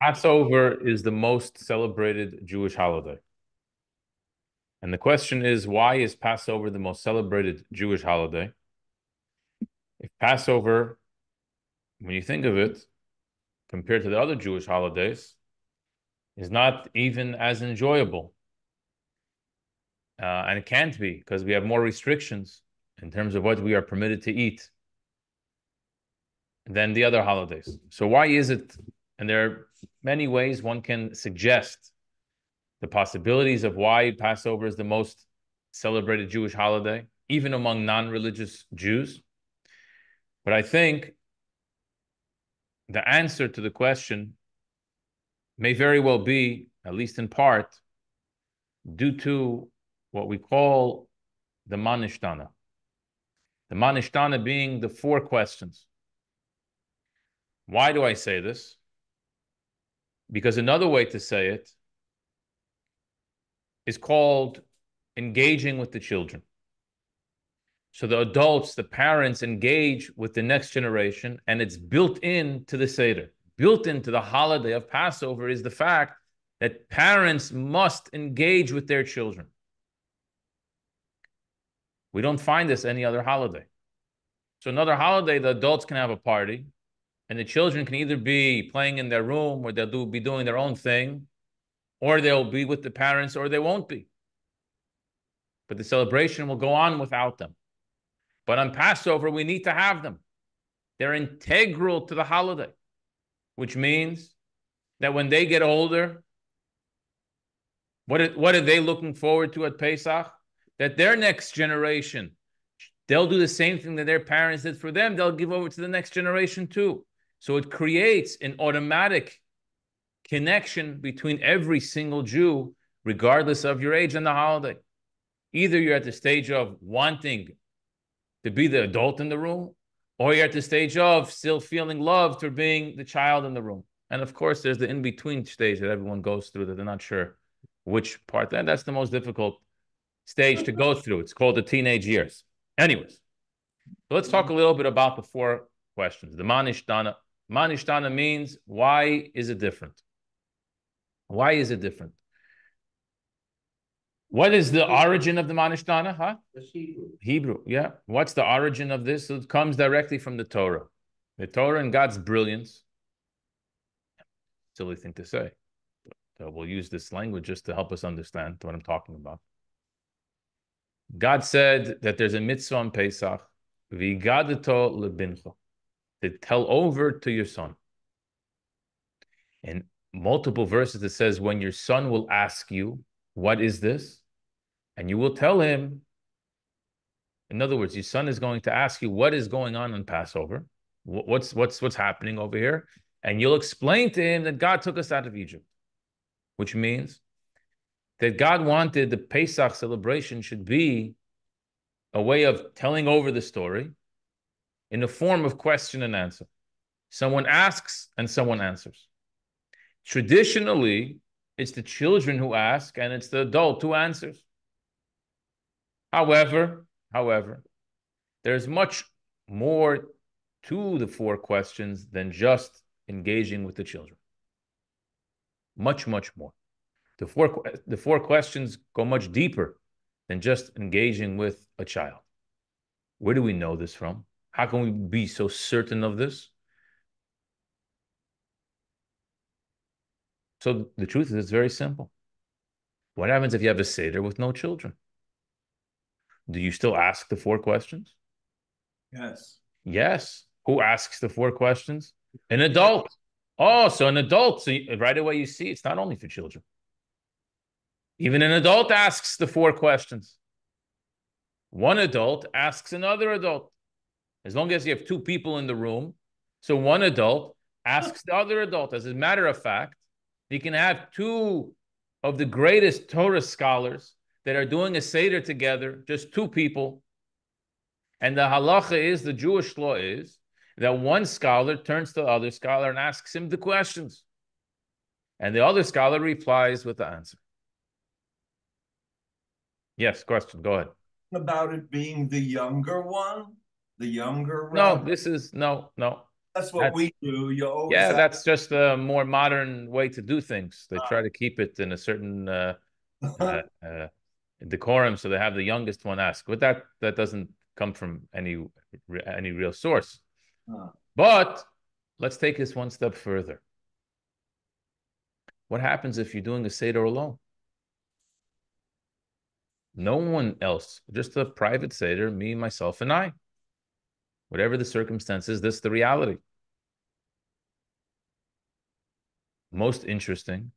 Passover is the most celebrated Jewish holiday. And the question is, why is Passover the most celebrated Jewish holiday? If Passover, when you think of it, compared to the other Jewish holidays, is not even as enjoyable. Uh, and it can't be because we have more restrictions in terms of what we are permitted to eat than the other holidays. So why is it? And there are many ways one can suggest the possibilities of why Passover is the most celebrated Jewish holiday, even among non-religious Jews. But I think the answer to the question may very well be, at least in part, due to what we call the Ma Nishtana. The Ma Nishtana being the four questions. Why do I say this? Because another way to say it is called engaging with the children. So the adults, the parents engage with the next generation, and it's built into the Seder. Built into the holiday of Passover is the fact that parents must engage with their children. We don't find this any other holiday. So another holiday, the adults can have a party, and the children can either be playing in their room or they'll do, be doing their own thing, or they'll be with the parents or they won't be. But the celebration will go on without them. But on Passover, we need to have them. They're integral to the holiday, which means that when they get older, what are, what are they looking forward to at Pesach? That their next generation, they'll do the same thing that their parents did for them, they'll give over to the next generation too. So it creates an automatic connection between every single Jew, regardless of your age and the holiday. Either you're at the stage of wanting to be the adult in the room, or you're at the stage of still feeling loved for being the child in the room. And of course, there's the in between stage that everyone goes through that they're not sure which part. And that's the most difficult stage to go through. It's called the teenage years. Anyways, so let's talk a little bit about the four questions. The Ma Nishtana. Manishtana means why is it different? Why is it different? What is the origin of the Ma Nishtana? Huh? Hebrew. Hebrew, yeah. What's the origin of this? It comes directly from the Torah. The Torah and God's brilliance. Silly thing to say. But we'll use this language just to help us understand what I'm talking about. God said that there's a mitzvah on Pesach, v'igadato lebincha, to tell over to your son. In multiple verses, it says, when your son will ask you, what is this? And you will tell him, in other words, your son is going to ask you, what is going on in Passover? What's, what's, what's happening over here? And you'll explain to him that God took us out of Egypt, which means that God wanted the Pesach celebration should be a way of telling over the story in the form of question and answer. Someone asks and someone answers. Traditionally, it's the children who ask and it's the adult who answers. However, however, there's much more to the four questions than just engaging with the children. Much, much more. The four, the four questions go much deeper than just engaging with a child. Where do we know this from? How can we be so certain of this? So the truth is, it's very simple. What happens if you have a Seder with no children? Do you still ask the four questions? Yes. Yes. Who asks the four questions? An adult. Oh, so an adult. So you, right away you see it's not only for children. Even an adult asks the four questions. One adult asks another adult. As long as you have two people in the room, so one adult asks the other adult. As a matter of fact, you can have two of the greatest Torah scholars that are doing a Seder together, just two people. And the halacha is, the Jewish law is, that one scholar turns to the other scholar and asks him the questions. And the other scholar replies with the answer. Yes, question, go ahead. About it being the younger one, the younger. No, this is, no, no. That's what we do. You always. Yeah, that's just a more modern way to do things. They try to keep it in a certain uh, uh, uh, decorum, so they have the youngest one ask. But that that doesn't come from any any real source. Uh, But let's take this one step further. What happens if you're doing a Seder alone? No one else, just a private Seder, me, myself, and I. Whatever the circumstances, this is the reality. Most interesting,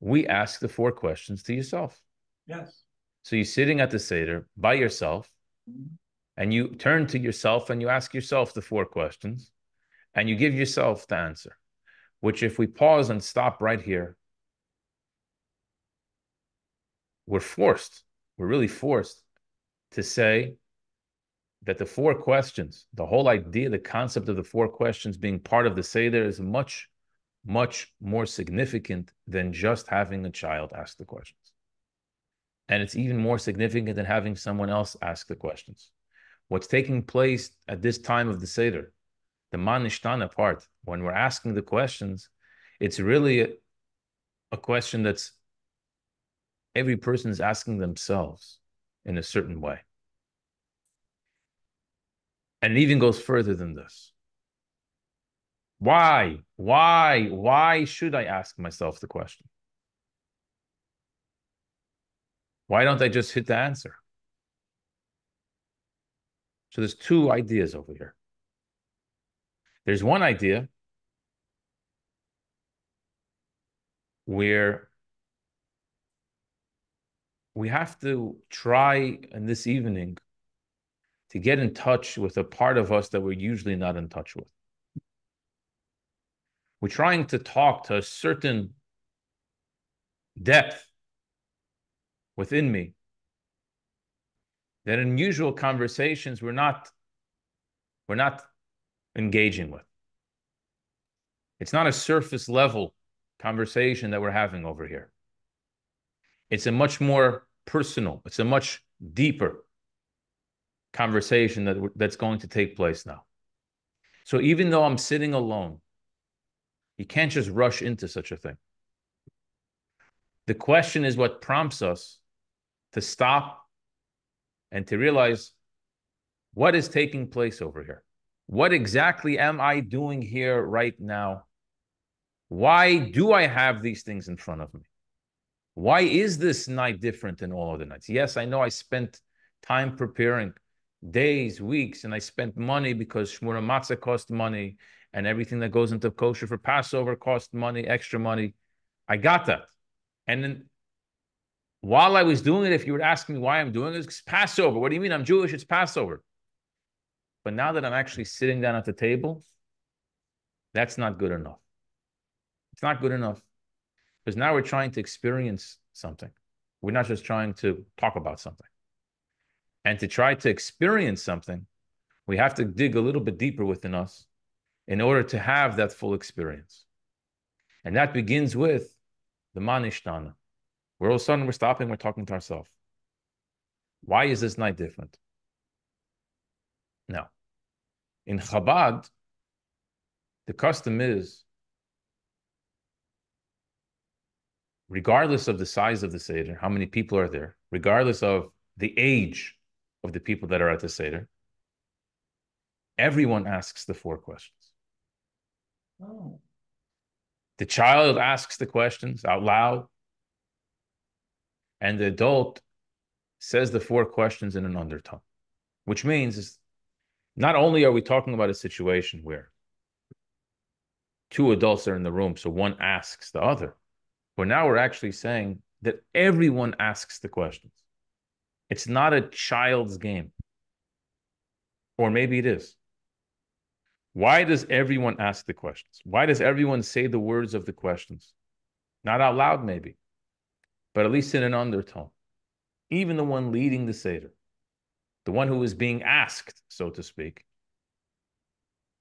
we ask the four questions to yourself. Yes. So you're sitting at the Seder by yourself, Mhm. and you turn to yourself and you ask yourself the four questions and you give yourself the answer which if we pause and stop right here we're forced we're really forced to say that the four questions the whole idea the concept of the four questions being part of the seder is much much more significant than just having a child ask the questions and it's even more significant than having someone else ask the questions what's taking place at this time of the Seder, the Manishtana part, when we're asking the questions, it's really a, a question that's every person is asking themselves in a certain way. And it even goes further than this. Why? Why? Why should I ask myself the question? Why don't I just hit the answer? So there's two ideas over here. There's one idea where we have to try in this evening to get in touch with a part of us that we're usually not in touch with. We're trying to talk to a certain depth within me that in usual conversations we're not we're not engaging with it's not a surface level conversation that we're having over here it's a much more personal it's a much deeper conversation that that's going to take place now so even though i'm sitting alone you can't just rush into such a thing the question is what prompts us to stop and to realize what is taking place over here. What exactly am I doing here right now? Why do I have these things in front of me? Why is this night different than all other nights? Yes, I know I spent time preparing days, weeks, and I spent money because Shmura Matzah cost money and everything that goes into kosher for Passover cost money, extra money. I got that. And then while I was doing it, if you were asking me why I'm doing it, it's Passover. What do you mean? I'm Jewish, it's Passover. But now that I'm actually sitting down at the table, that's not good enough. It's not good enough. Because now we're trying to experience something. We're not just trying to talk about something. And to try to experience something, we have to dig a little bit deeper within us in order to have that full experience. And that begins with the Manishtana. Where all of a sudden we're stopping, we're talking to ourselves. Why is this night different? Now, in Chabad, the custom is, regardless of the size of the Seder, how many people are there, regardless of the age of the people that are at the Seder, everyone asks the four questions. Oh. The child asks the questions out loud, and the adult says the four questions in an undertone, which means is not only are we talking about a situation where two adults are in the room, so one asks the other, but now we're actually saying that everyone asks the questions. It's not a child's game. Or maybe it is. Why does everyone ask the questions? Why does everyone say the words of the questions? Not out loud, maybe, but at least in an undertone. Even the one leading the Seder, the one who is being asked, so to speak,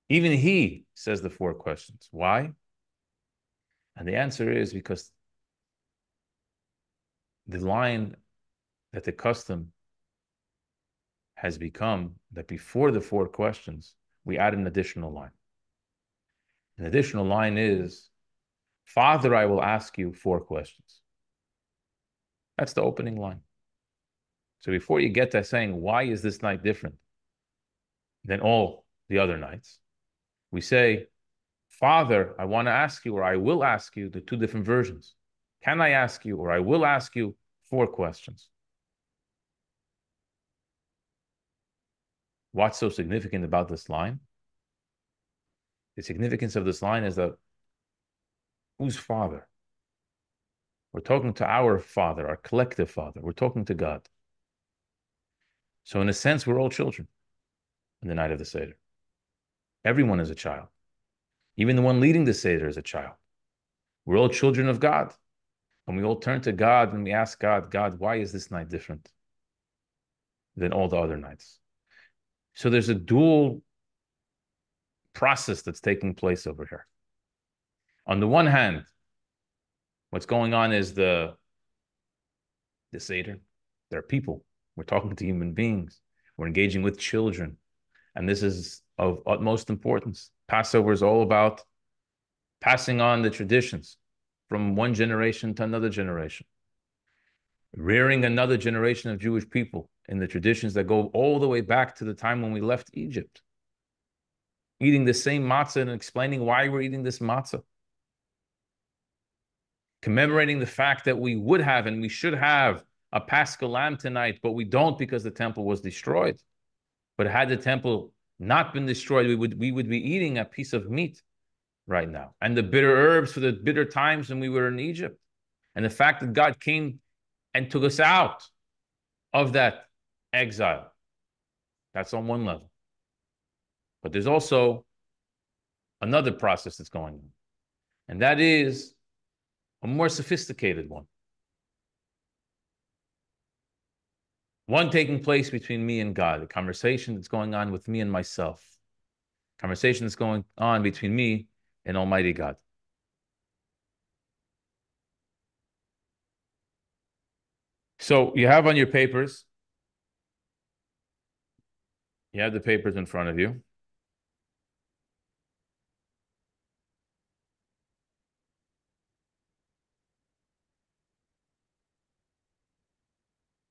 even he says the four questions. Why? And the answer is because the line that the custom has become that before the four questions, we add an additional line. An additional line is, Father, I will ask you four questions. That's the opening line. So before you get to saying, why is this night different than all the other nights? We say, Father, I want to ask you, or I will ask you the two different versions. Can I ask you, or I will ask you four questions? What's so significant about this line? The significance of this line is that whose father? We're talking to our father, our collective father. We're talking to God. So, in a sense, we're all children in the night of the Seder. Everyone is a child. Even the one leading the Seder is a child. We're all children of God. And we all turn to God and we ask God, God, why is this night different than all the other nights? So there's a dual process that's taking place over here. On the one hand, what's going on is the the Seder. There are people. We're talking to human beings. We're engaging with children. And this is of utmost importance. Passover is all about passing on the traditions from one generation to another generation, rearing another generation of Jewish people in the traditions that go all the way back to the time when we left Egypt. Eating the same matzah and explaining why we're eating this matzah. Commemorating the fact that we would have and we should have a paschal lamb tonight, but we don't because the temple was destroyed. But had the temple not been destroyed, we would we would be eating a piece of meat right now. And the bitter herbs for the bitter times when we were in Egypt. And the fact that God came and took us out of that exile. That's on one level. But there's also another process that's going on. And that is a more sophisticated one. One taking place between me and God, a conversation that's going on with me and myself, conversation that's going on between me and Almighty God. So you have on your papers, you have the papers in front of you.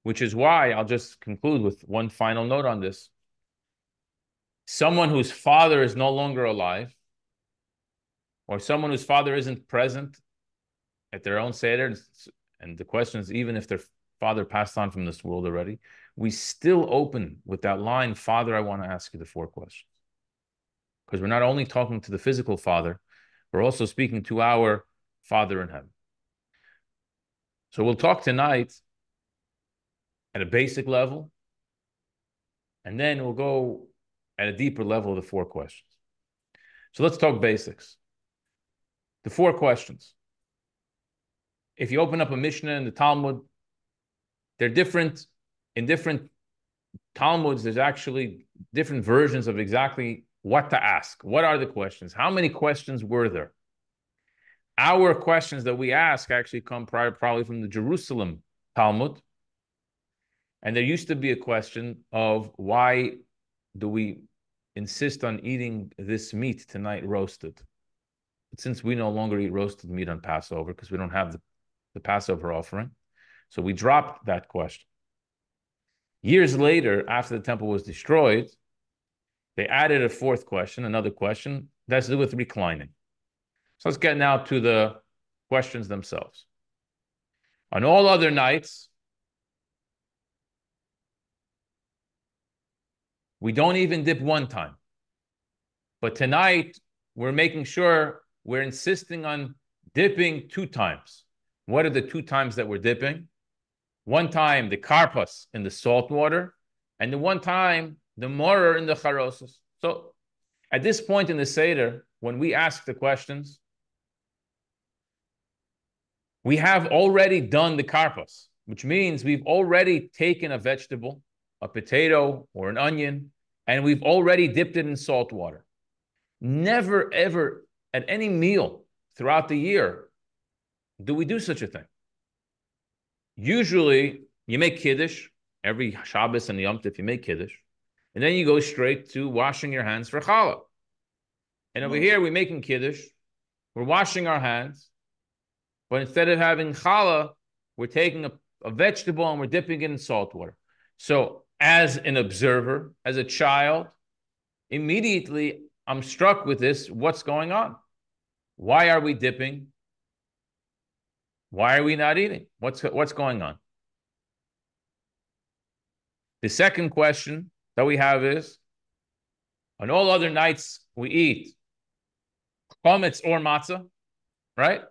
which is why I'll just conclude with one final note on this. Someone whose father is no longer alive, or someone whose father isn't present at their own Seder, and the question is even if their father passed on from this world already, we still open with that line, Father, I want to ask you the four questions. Because we're not only talking to the physical father, we're also speaking to our Father in heaven. So we'll talk tonight at a basic level, and then we'll go at a deeper level of the four questions. So let's talk basics. The four questions. If you open up a Mishnah in the Talmud, they're different in different Talmuds. There's actually different versions of exactly what to ask. What are the questions? How many questions were there? Our questions that we ask actually come prior, probably from the Jerusalem Talmud, and there used to be a question of why do we insist on eating this meat tonight roasted? Since we no longer eat roasted meat on Passover because we don't have the, the Passover offering, so we dropped that question. Years later, after the temple was destroyed, they added a fourth question, another question that's to do with reclining. So let's get now to the questions themselves. On all other nights, We don't even dip one time. But tonight, we're making sure we're insisting on dipping two times. What are the two times that we're dipping? One time, the karpas in the salt water, and the one time, the maror in the charosas. So at this point in the Seder, when we ask the questions, we have already done the karpas, which means we've already taken a vegetable, a potato or an onion, and we've already dipped it in salt water. Never, ever at any meal throughout the year do we do such a thing. Usually, you make kiddush every Shabbos and Yom Tov. You make kiddush, And then you go straight to washing your hands for challah. And over here, we're making kiddush. We're washing our hands. But instead of having challah, we're taking a, a vegetable and we're dipping it in salt water. So as an observer, as a child, immediately I'm struck with this. What's going on? Why are we dipping? Why are we not eating? What's, what's going on? The second question that we have is on all other nights we eat chametz or matzah, right?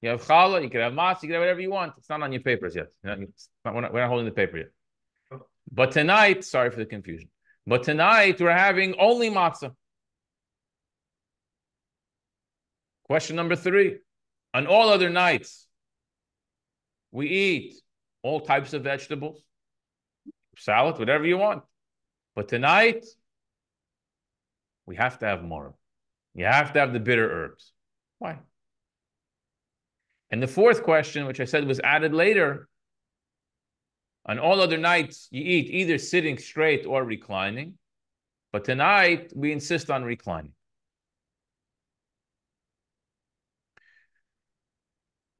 You have challah, you can have matzah, you can have whatever you want. It's not on your papers yet. Not, we're, not, we're not holding the paper yet. But tonight, sorry for the confusion. But tonight we're having only matzah. Question number three. On all other nights, we eat all types of vegetables, salad, whatever you want. But tonight, we have to have maror. You have to have the bitter herbs. Why? And the fourth question, which I said was added later, on all other nights, you eat either sitting straight or reclining. But tonight, we insist on reclining.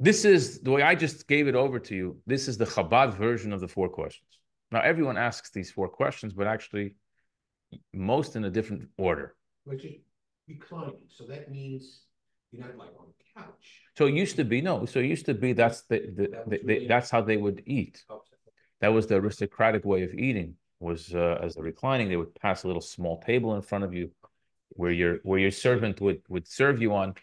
This is the way I just gave it over to you. This is the Chabad version of the four questions. Now, everyone asks these four questions, but actually, most in a different order. Which is reclining. So that means you're not like on the couch. So it used to be no. So it used to be that's the, the, That the, really- that's how they would eat. Oh, okay. That was the aristocratic way of eating. Was uh, as the reclining, they would pass a little small table in front of you, where your where your servant would would serve you on.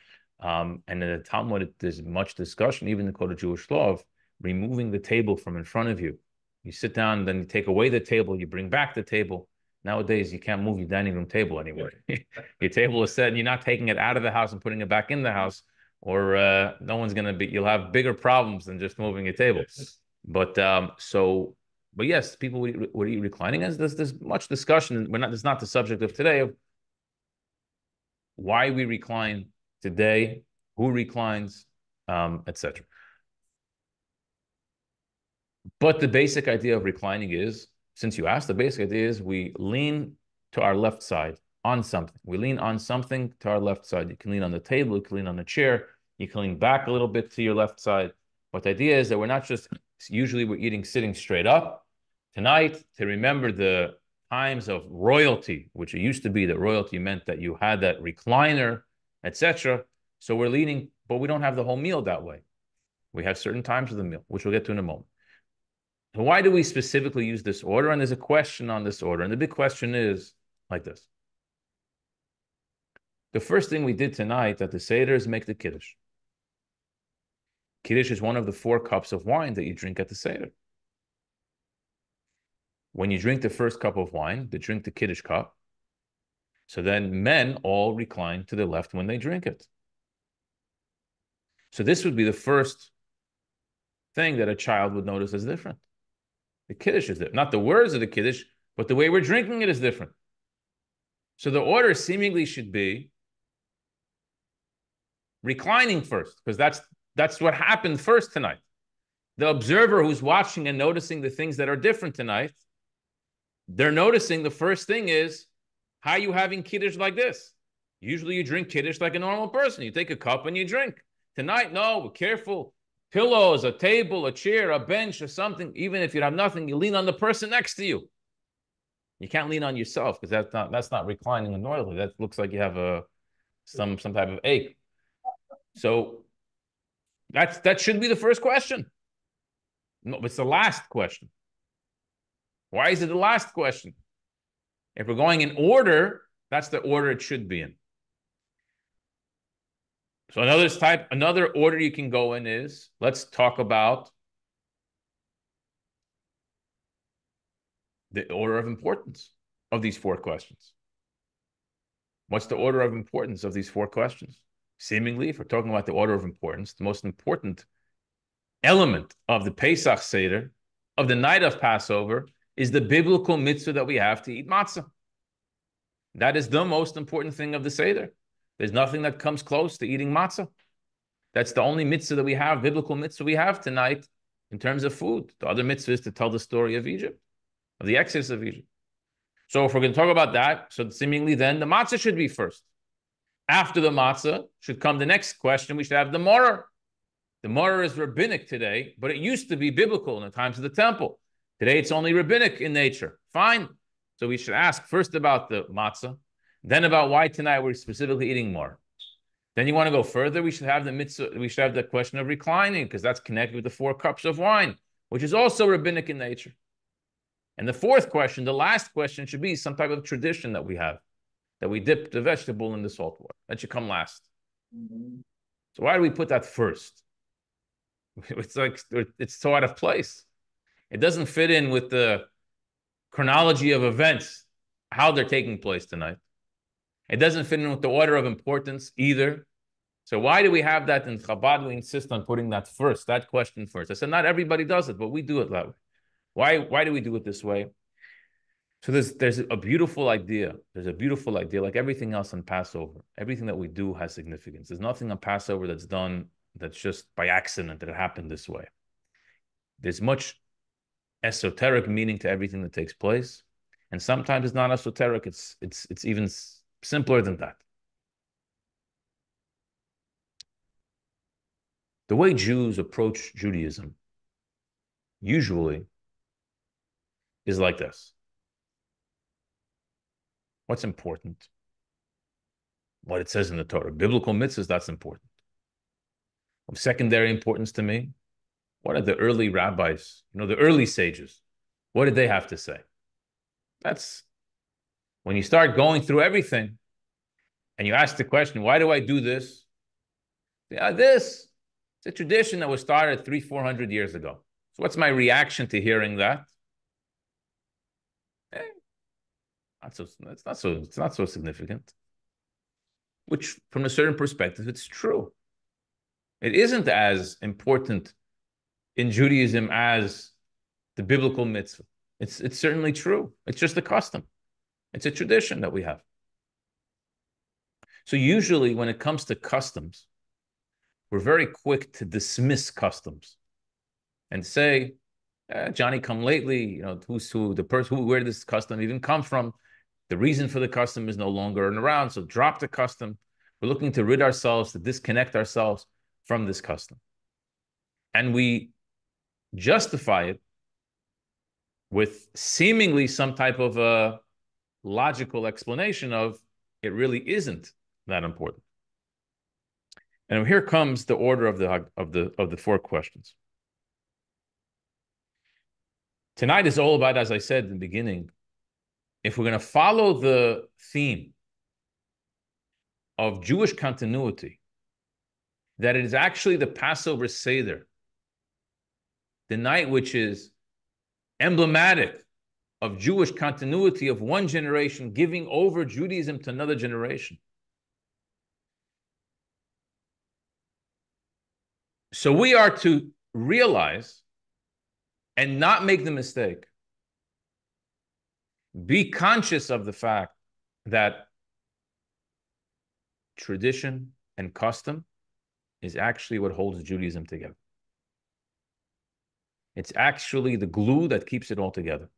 Um, and in the Talmud, there's much discussion, even the code of Jewish law, of removing the table from in front of you. You sit down, then you take away the table, you bring back the table. Nowadays, you can't move your dining room table anywhere. your table is set, and you're not taking it out of the house and putting it back in the house, or uh, no one's gonna be. You'll have bigger problems than just moving your table. But um, so, but yes, people would, would eat reclining. As there's there's much discussion. We're not. It's not the subject of today of why we recline today, who reclines, um, etc. But the basic idea of reclining is, since you asked, the basic idea is we lean to our left side on something. We lean on something to our left side. You can lean on the table, you can lean on the chair, you can lean back a little bit to your left side. But the idea is that we're not just usually we're eating sitting straight up. Tonight, to remember the times of royalty, which it used to be that royalty meant that you had that recliner, etc. So we're leaning, but we don't have the whole meal that way. We have certain times of the meal, which we'll get to in a moment. So why do we specifically use this order? And there's a question on this order. And the big question is like this. The first thing we did tonight at the Seder is make the Kiddush. Kiddush is one of the four cups of wine that you drink at the Seder. When you drink the first cup of wine, they drink the Kiddush cup. So then men all recline to the left when they drink it. So this would be the first thing that a child would notice as different. The Kiddush is different. Not the words of the Kiddush, but the way we're drinking it is different. So the order seemingly should be reclining first, because that's that's what happened first tonight. The observer who's watching and noticing the things that are different tonight, they're noticing the first thing is how are you having kiddush like this? Usually you drink kiddush like a normal person. You take a cup and you drink. Tonight, no, we're careful. Pillows, a table, a chair, a bench, or something. Even if you have nothing, you lean on the person next to you. You can't lean on yourself because that's not that's not reclining normally. That looks like you have a some some type of ache. So that's that should be the first question. No, it's the last question. Why is it the last question? If we're going in order, that's the order it should be in. So another type, another order you can go in is let's talk about the order of importance of these four questions. What's the order of importance of these four questions? Seemingly, if we're talking about the order of importance, the most important element of the Pesach Seder, of the night of Passover, is the biblical mitzvah that we have to eat matzah. That is the most important thing of the Seder. There's nothing that comes close to eating matzah. That's the only mitzvah that we have, biblical mitzvah we have tonight in terms of food. The other mitzvah is to tell the story of Egypt, of the exodus of Egypt. So if we're going to talk about that, so seemingly then the matzah should be first. After the matzah should come the next question. We should have the maror. The maror is rabbinic today, but it used to be biblical in the times of the temple. Today it's only rabbinic in nature. Fine. So we should ask first about the matzah, then about why tonight we're specifically eating maror. Then you want to go further, we should have the mitzvah, we should have the question of reclining, because that's connected with the four cups of wine, which is also rabbinic in nature. And the fourth question, the last question, should be some type of tradition that we have, that we dip the vegetable in the salt water. That should come last. Mm-hmm. So why do we put that first? It's like it's so out of place. It doesn't fit in with the chronology of events, how they're taking place tonight. It doesn't fit in with the order of importance either. So why do we have that in Chabad? We insist on putting that first, that question first. I said not everybody does it, but we do it that way. Why, why do we do it this way? So there's there's a beautiful idea. There's a beautiful idea, like everything else on Passover. Everything that we do has significance. There's nothing on Passover that's done that's just by accident that it happened this way. There's much esoteric meaning to everything that takes place, and sometimes it's not esoteric. It's it's it's even simpler than that. The way Jews approach Judaism usually is like this. What's important? What it says in the Torah. Biblical mitzvahs, that's important. Of secondary importance to me, what are the early rabbis, you know, the early sages, what did they have to say? That's when you start going through everything and you ask the question, why do I do this? Yeah, this, it's a tradition that was started three, 400 years ago. So what's my reaction to hearing that? Eh, not so, it's not so, it's not so significant. Which, from a certain perspective, it's true. It isn't as important in Judaism as the biblical mitzvah. It's, it's certainly true. It's just a custom. It's a tradition that we have. So usually when it comes to customs, we're very quick to dismiss customs and say, eh, Johnny come lately, you know, who's who, the person who, where this custom even come from? The reason for the custom is no longer around, so drop the custom. We're looking to rid ourselves, to disconnect ourselves from this custom. And we justify it with seemingly some type of a logical explanation of it really isn't that important. And here comes the order of the of the of the four questions. Tonight is all about, as I said in the beginning, if we're going to follow the theme of Jewish continuity, that it is actually the Passover Seder, the night which is emblematic of Jewish continuity of one generation giving over Judaism to another generation. So we are to realize and not make the mistake. Be conscious of the fact that tradition and custom is actually what holds Judaism together. It's actually the glue that keeps it all together.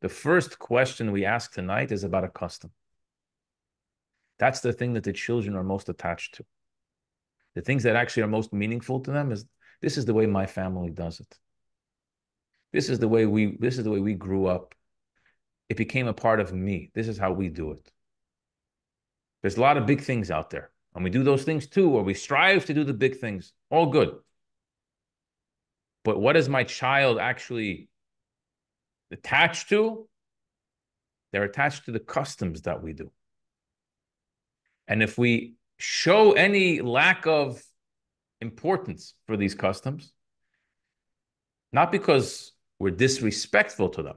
The first question we ask tonight is about a custom. That's the thing that the children are most attached to the things that actually are most meaningful to them is this is the way my family does it. This is the way we this is the way we grew up. It became a part of me. This is how we do it. There's a lot of big things out there. And we do those things too, or we strive to do the big things. All good. But what is my child actually attached to? They're attached to the customs that we do. And if we show any lack of importance for these customs, not because we're disrespectful to them,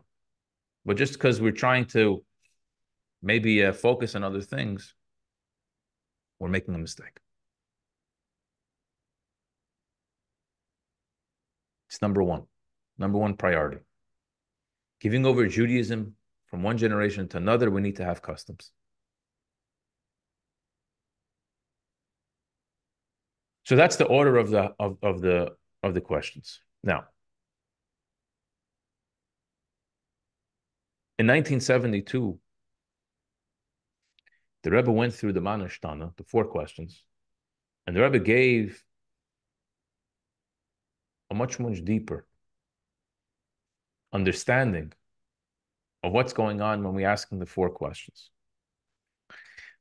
but just because we're trying to maybe uh, focus on other things, we're making a mistake. It's number one, number one priority. Giving over Judaism from one generation to another, we need to have customs. So that's the order of the of, of the of the questions. Now, In 1972, the Rebbe went through the Manishtana, the four questions, and the Rebbe gave a much, much deeper understanding of what's going on when we ask him the four questions.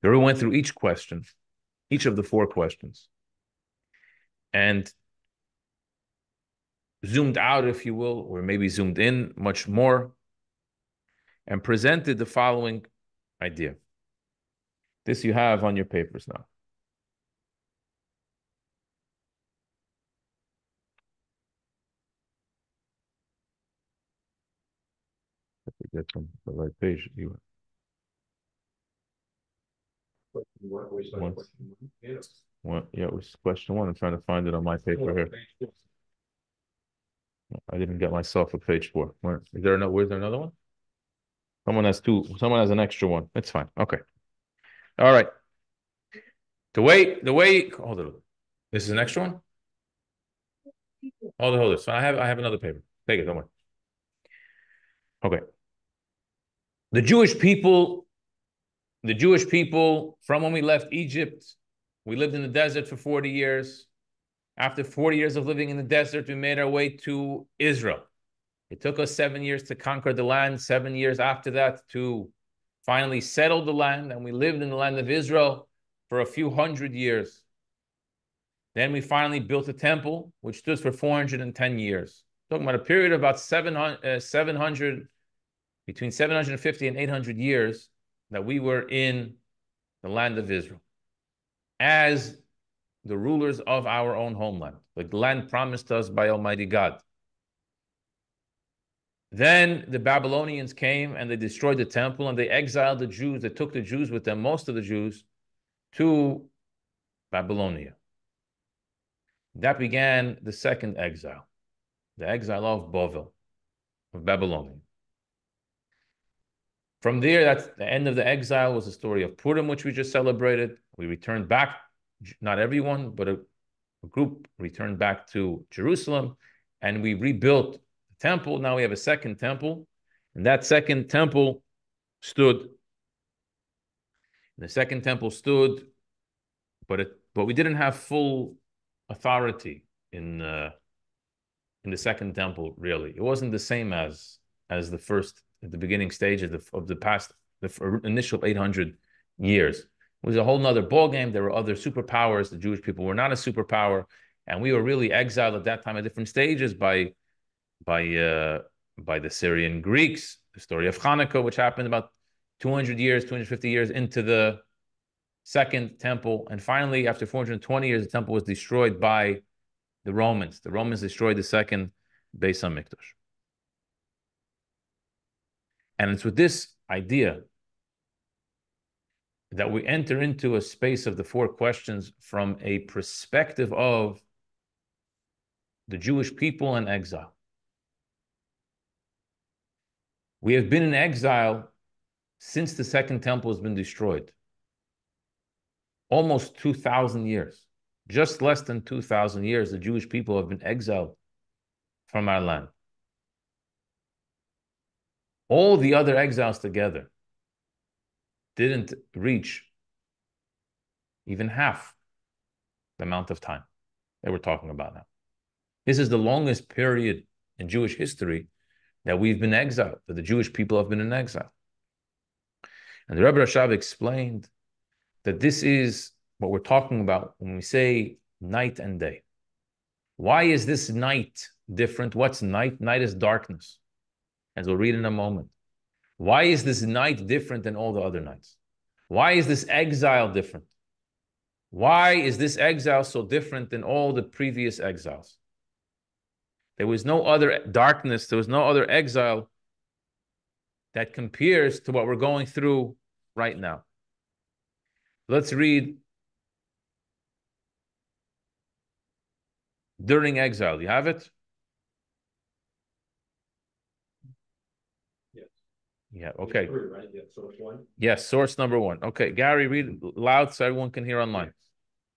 Rebbe went through each question, each of the four questions, and zoomed out, if you will, or maybe zoomed in much more, and presented the following idea. This you have on your papers now. Get from the right page, you What was that Once. question? Yeah. want, yeah, it was question one. I'm trying to find it on my paper here. I didn't get myself a page four. Where is there no? Where's there another one? Someone has two. Someone has an extra one. It's fine. Okay. All right. The way the way hold it. This is an extra one. Hold it. Hold it. So I have I have another paper. Take it. Don't worry. Okay. The Jewish people, the Jewish people from when we left Egypt, we lived in the desert for 40 years. After 40 years of living in the desert, we made our way to Israel. It took us seven years to conquer the land, seven years after that to finally settle the land, and we lived in the land of Israel for a few hundred years. Then we finally built a temple, which stood for 410 years. Talking about a period of about 700, uh, 700 between 750 and 800 years that we were in the land of Israel as the rulers of our own homeland, the land promised us by Almighty God. Then the Babylonians came and they destroyed the temple and they exiled the Jews. They took the Jews with them, most of the Jews, to Babylonia. That began the second exile, the exile of Bovel, of Babylonia. From there, that's the end of the exile was the story of Purim, which we just celebrated. We returned back, not everyone, but a, a group returned back to Jerusalem, and we rebuilt the temple. Now we have a second temple, and that second temple stood. The second temple stood, but it but we didn't have full authority in uh, in the second temple. Really, it wasn't the same as as the first at the beginning stage of the of the past the initial eight hundred years. It was a whole nother ball game. There were other superpowers. The Jewish people were not a superpower, and we were really exiled at that time at different stages by by uh, by the Syrian Greeks. The story of Hanukkah, which happened about 200 years, 250 years into the second temple. And finally, after 420 years, the temple was destroyed by the Romans. The Romans destroyed the second Beis HaMikdash. And it's with this idea that we enter into a space of the four questions from a perspective of the Jewish people in exile. We have been in exile since the Second Temple has been destroyed. Almost 2,000 years. Just less than 2,000 years, the Jewish people have been exiled from our land. All the other exiles together didn't reach even half the amount of time that we're talking about now. This is the longest period in Jewish history that we've been exiled, that the Jewish people have been in exile. And the Rebbe Rashab explained that this is what we're talking about when we say night and day. Why is this night different? What's night? Night is darkness, as we'll read in a moment. Why is this night different than all the other nights? Why is this exile different? Why is this exile so different than all the previous exiles? There was no other darkness, there was no other exile that compares to what we're going through right now. Let's read during exile. You have it? Yes. Yeah, okay. Three, right? Yeah, source one. Yes, source number one. Okay, Gary, read mm-hmm. loud so everyone can hear online.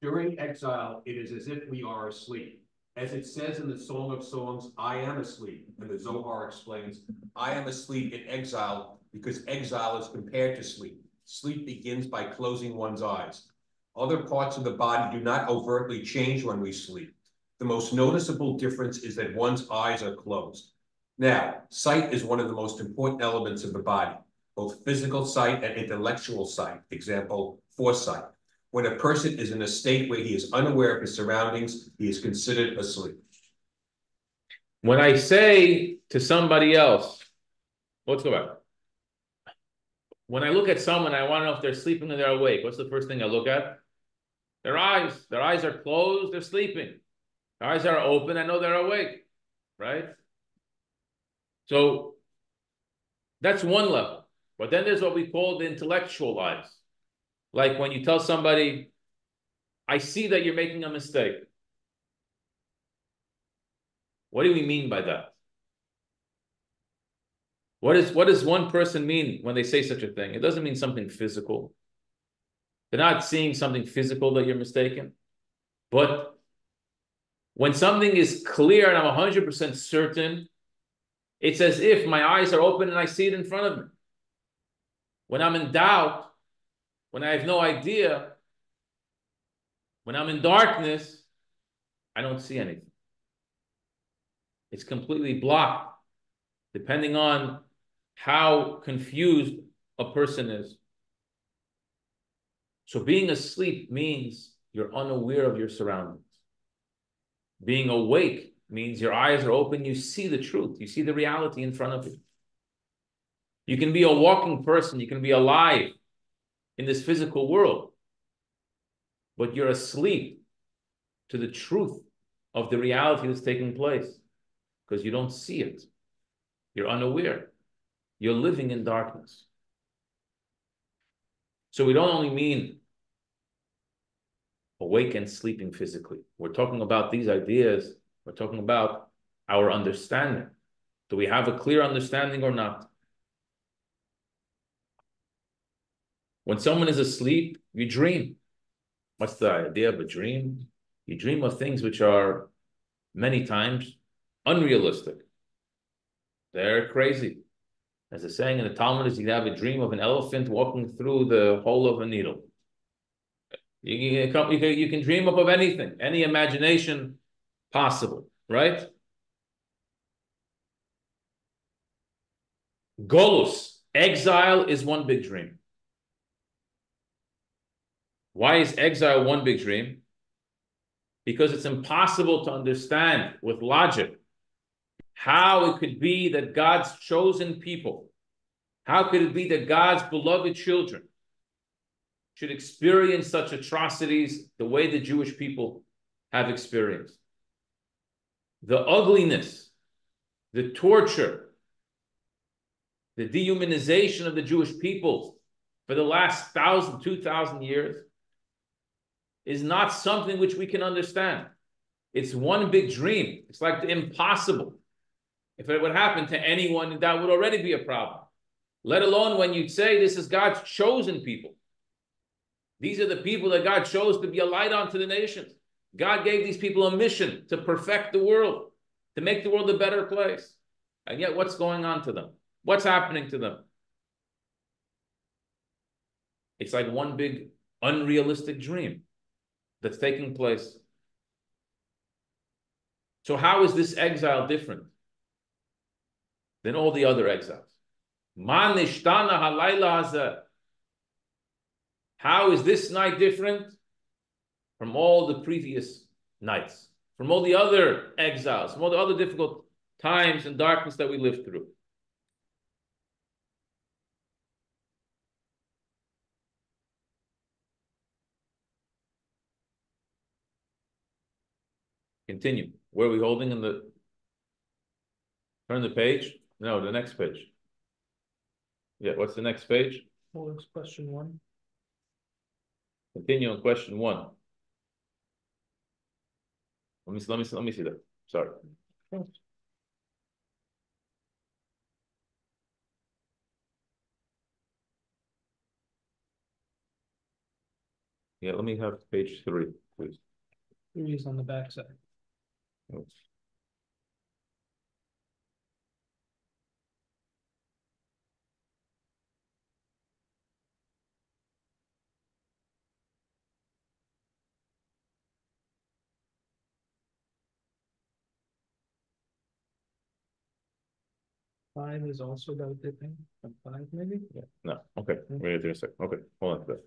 During exile, it is as if we are asleep. As it says in the Song of Songs, I am asleep. And the Zohar explains, I am asleep in exile because exile is compared to sleep. Sleep begins by closing one's eyes. Other parts of the body do not overtly change when we sleep. The most noticeable difference is that one's eyes are closed. Now, sight is one of the most important elements of the body, both physical sight and intellectual sight, example, foresight. When a person is in a state where he is unaware of his surroundings, he is considered asleep. When I say to somebody else, let's go back. When I look at someone, I want to know if they're sleeping or they're awake. What's the first thing I look at? Their eyes. Their eyes are closed, they're sleeping. Their eyes are open, I know they're awake, right? So that's one level. But then there's what we call the intellectual eyes. Like when you tell somebody, I see that you're making a mistake. What do we mean by that? What is what does one person mean when they say such a thing? It doesn't mean something physical. They're not seeing something physical that you're mistaken. But when something is clear and I'm 100% certain, it's as if my eyes are open and I see it in front of me. When I'm in doubt, when I have no idea, when I'm in darkness, I don't see anything. It's completely blocked, depending on how confused a person is. So being asleep means you're unaware of your surroundings. Being awake means your eyes are open, you see the truth, you see the reality in front of you. You can be a walking person, you can be alive in this physical world, but you're asleep to the truth of the reality that's taking place because you don't see it. You're unaware. You're living in darkness. So we don't only mean awake and sleeping physically. We're talking about these ideas. We're talking about our understanding. Do we have a clear understanding or not? When someone is asleep, you dream. What's the idea of a dream? You dream of things which are many times unrealistic. They're crazy. As a saying in the Talmud is you have a dream of an elephant walking through the hole of a needle. You, can, you, can, you can dream up of anything, any imagination possible, right? Golus, exile is one big dream. Why is exile one big dream? Because it's impossible to understand with logic how it could be that God's chosen people, how could it be that God's beloved children should experience such atrocities the way the Jewish people have experienced? The ugliness, the torture, the dehumanization of the Jewish people for the last thousand, two thousand years is not something which we can understand. It's one big dream. It's like the impossible. If it would happen to anyone, that would already be a problem. Let alone when you say this is God's chosen people. These are the people that God chose to be a light unto the nations. God gave these people a mission to perfect the world, to make the world a better place. And yet, what's going on to them? What's happening to them? It's like one big unrealistic dream that's taking place. So, how is this exile different? than all the other exiles. How is this night different from all the previous nights, from all the other exiles, from all the other difficult times and darkness that we lived through? Continue. Where are we holding in the turn the page? No, the next page. Yeah, what's the next page? Well, it's question one. Continue on question one. Let me, let me, let me see that. Sorry. Yeah, let me have page three, please. Three is on the back side. Five is also about dipping, a five maybe? Yeah. No, okay, wait there a second, okay, hold on to that.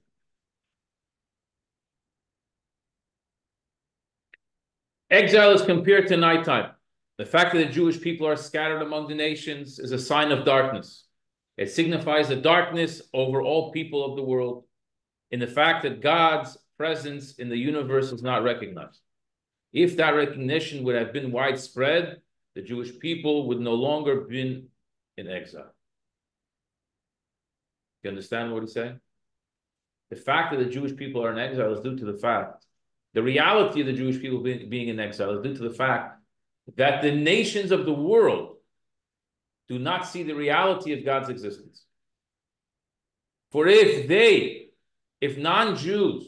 Exile is compared to nighttime. The fact that the Jewish people are scattered among the nations is a sign of darkness. It signifies the darkness over all people of the world in the fact that God's presence in the universe is not recognized. If that recognition would have been widespread, the Jewish people would no longer been in exile. You understand what he's saying? The fact that the Jewish people are in exile is due to the fact, the reality of the Jewish people being, being in exile is due to the fact that the nations of the world do not see the reality of God's existence. For if they, if non Jews,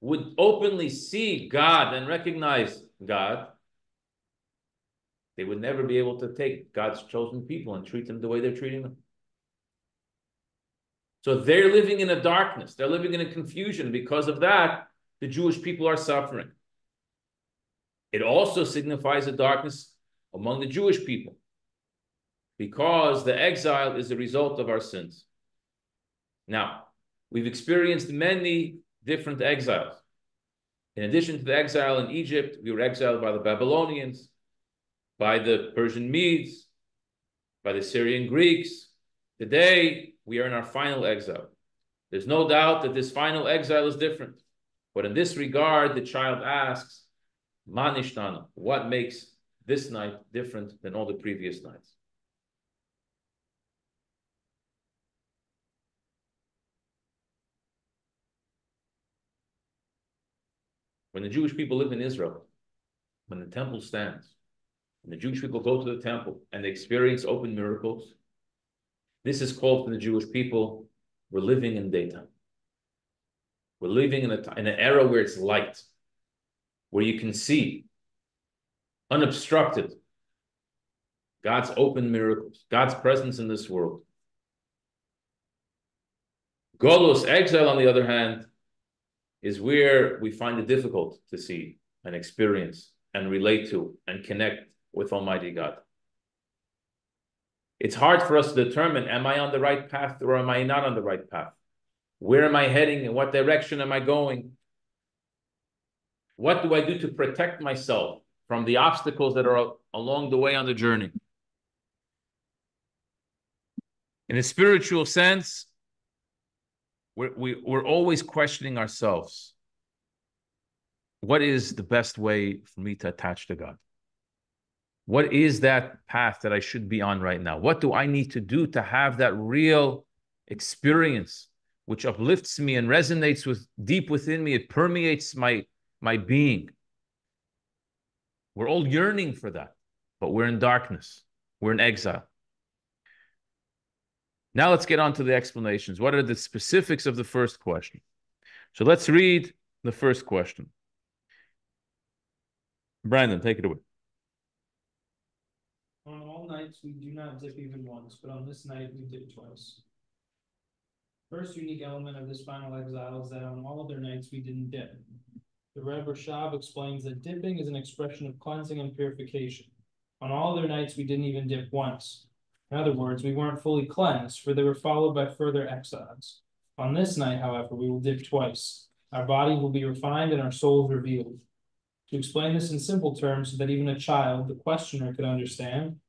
would openly see God and recognize God, they would never be able to take God's chosen people and treat them the way they're treating them. So they're living in a darkness, they're living in a confusion. Because of that, the Jewish people are suffering. It also signifies a darkness among the Jewish people because the exile is the result of our sins. Now, we've experienced many different exiles. In addition to the exile in Egypt, we were exiled by the Babylonians, by the Persian Medes, by the Syrian Greeks. Today, we are in our final exile. There's no doubt that this final exile is different. But in this regard, the child asks, Manishtana, what makes this night different than all the previous nights? When the Jewish people live in Israel, when the temple stands, the Jewish people go to the temple and they experience open miracles, this is called for the Jewish people, we're living in daytime. We're living in, a, in an era where it's light, where you can see unobstructed God's open miracles, God's presence in this world. Golus, exile, on the other hand, is where we find it difficult to see and experience and relate to and connect with Almighty God. It's hard for us to determine am I on the right path or am I not on the right path? Where am I heading? In what direction am I going? What do I do to protect myself from the obstacles that are along the way on the journey? In a spiritual sense, we're, we, are we are always questioning ourselves. What is the best way for me to attach to God? What is that path that I should be on right now? What do I need to do to have that real experience which uplifts me and resonates with deep within me. It permeates my, my being. We're all yearning for that, but we're in darkness. We're in exile. Now let's get on to the explanations. What are the specifics of the first question? So let's read the first question. Brandon, take it away. Nights we do not dip even once, but on this night we dip twice. First unique element of this final exile is that on all other nights we didn't dip. The Rebbe Rashab explains that dipping is an expression of cleansing and purification. On all other nights we didn't even dip once. In other words, we weren't fully cleansed, for they were followed by further exiles. On this night, however, we will dip twice. Our body will be refined and our souls revealed. To explain this in simple terms so that even a child, the questioner, could understand,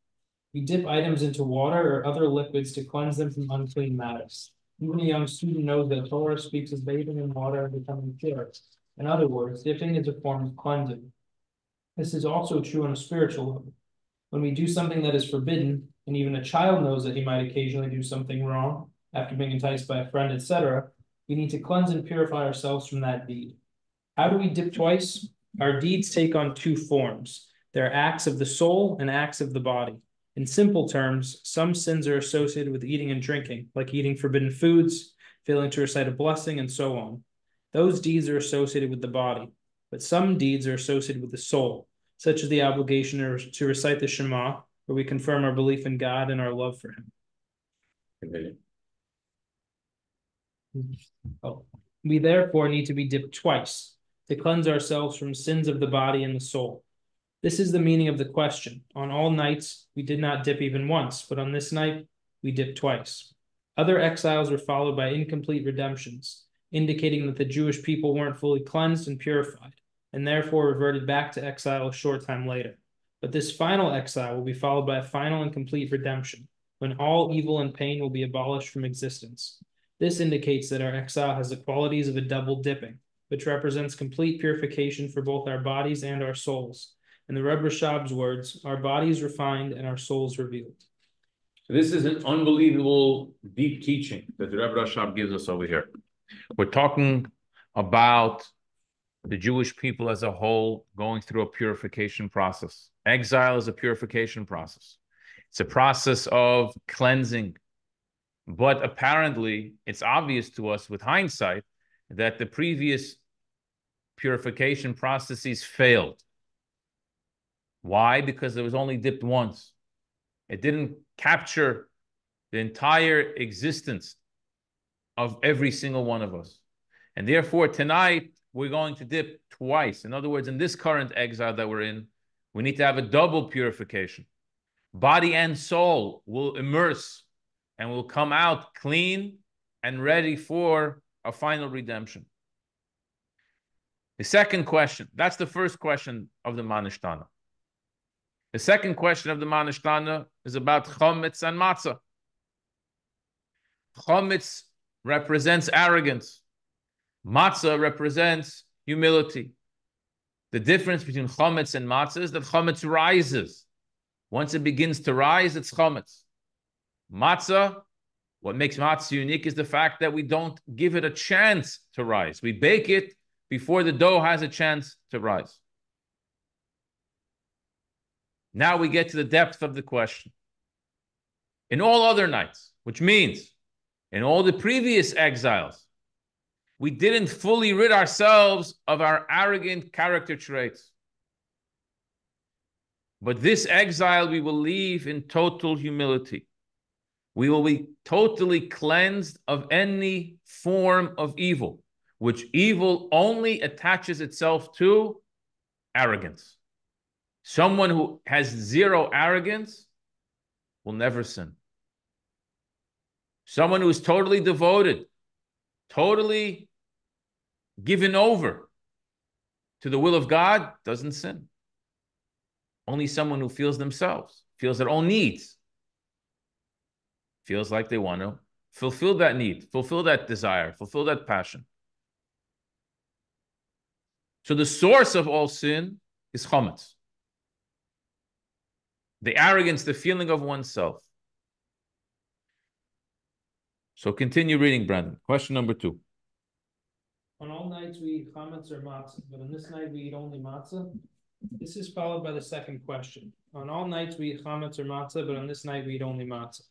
we dip items into water or other liquids to cleanse them from unclean matters. Even a young student knows that Torah speaks of bathing in water and becoming pure. In other words, dipping is a form of cleansing. This is also true on a spiritual level. When we do something that is forbidden, and even a child knows that he might occasionally do something wrong after being enticed by a friend, etc., we need to cleanse and purify ourselves from that deed. How do we dip twice? Our deeds take on two forms. They're acts of the soul and acts of the body. In simple terms, some sins are associated with eating and drinking, like eating forbidden foods, failing to recite a blessing, and so on. Those deeds are associated with the body, but some deeds are associated with the soul, such as the obligation to recite the Shema, where we confirm our belief in God and our love for Him. Oh. We therefore need to be dipped twice to cleanse ourselves from sins of the body and the soul. This is the meaning of the question. On all nights, we did not dip even once, but on this night, we dipped twice. Other exiles were followed by incomplete redemptions, indicating that the Jewish people weren't fully cleansed and purified, and therefore reverted back to exile a short time later. But this final exile will be followed by a final and complete redemption, when all evil and pain will be abolished from existence. This indicates that our exile has the qualities of a double dipping, which represents complete purification for both our bodies and our souls. In the Rebbe Rashab's words, our bodies refined and our souls revealed. This is an unbelievable deep teaching that the Rebbe Rashab gives us over here. We're talking about the Jewish people as a whole going through a purification process. Exile is a purification process. It's a process of cleansing. But apparently, it's obvious to us with hindsight that the previous purification processes failed. Why? Because it was only dipped once. It didn't capture the entire existence of every single one of us. And therefore, tonight, we're going to dip twice. In other words, in this current exile that we're in, we need to have a double purification. Body and soul will immerse and will come out clean and ready for a final redemption. The second question, that's the first question of the Manishtana. The second question of the Manishtana is about Chometz and Matzah. Chometz represents arrogance. Matzah represents humility. The difference between Chometz and Matzah is that Chometz rises. Once it begins to rise, it's Chometz. Matzah, what makes Matzah unique is the fact that we don't give it a chance to rise. We bake it before the dough has a chance to rise. Now we get to the depth of the question. In all other nights, which means in all the previous exiles, we didn't fully rid ourselves of our arrogant character traits. But this exile we will leave in total humility. We will be totally cleansed of any form of evil, which evil only attaches itself to arrogance. Someone who has zero arrogance will never sin. Someone who is totally devoted, totally given over to the will of God doesn't sin. Only someone who feels themselves, feels their own needs, feels like they want to fulfill that need, fulfill that desire, fulfill that passion. So the source of all sin is chometz the arrogance, the feeling of oneself. So continue reading, Brandon. Question number two. On all nights we eat chametz or matzah, but on this night we eat only matzah. This is followed by the second question. On all nights we eat chametz or matzah, but on this night we eat only matzah.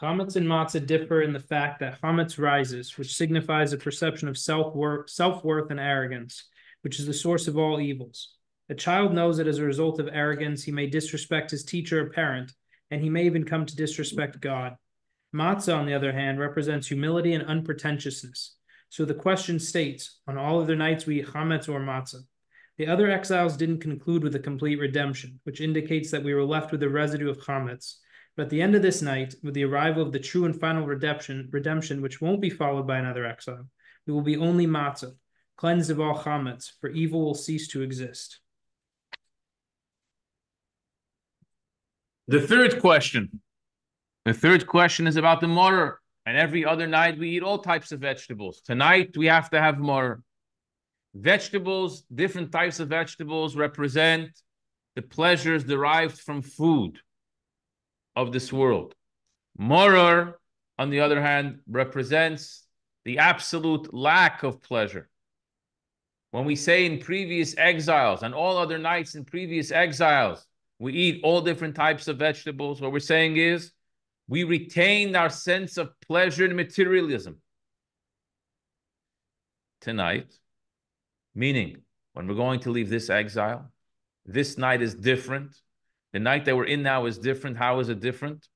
Chametz and matzah differ in the fact that chametz rises, which signifies a perception of self-worth, self-worth and arrogance, which is the source of all evils. A child knows that as a result of arrogance, he may disrespect his teacher or parent, and he may even come to disrespect God. Matzah, on the other hand, represents humility and unpretentiousness. So the question states, on all other nights we eat chametz or matzah. The other exiles didn't conclude with a complete redemption, which indicates that we were left with a residue of chametz. But at the end of this night, with the arrival of the true and final redemption, redemption which won't be followed by another exile, we will be only matzah, cleansed of all chametz, for evil will cease to exist. The third question. The third question is about the maror. And every other night we eat all types of vegetables. Tonight we have to have more. Vegetables, different types of vegetables represent the pleasures derived from food of this world. Maror, on the other hand, represents the absolute lack of pleasure. When we say in previous exiles and all other nights in previous exiles, we eat all different types of vegetables. What we're saying is we retain our sense of pleasure and materialism tonight, meaning when we're going to leave this exile, this night is different. The night that we're in now is different. How is it different?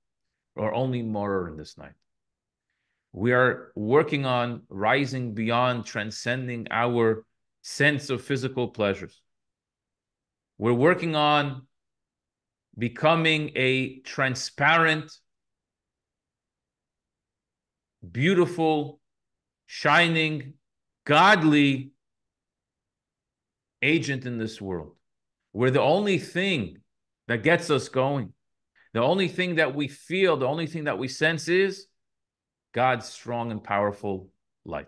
Or only more in this night. We are working on rising beyond transcending our sense of physical pleasures. We're working on becoming a transparent, beautiful, shining, godly agent in this world. We're the only thing that gets us going. The only thing that we feel, the only thing that we sense is God's strong and powerful light.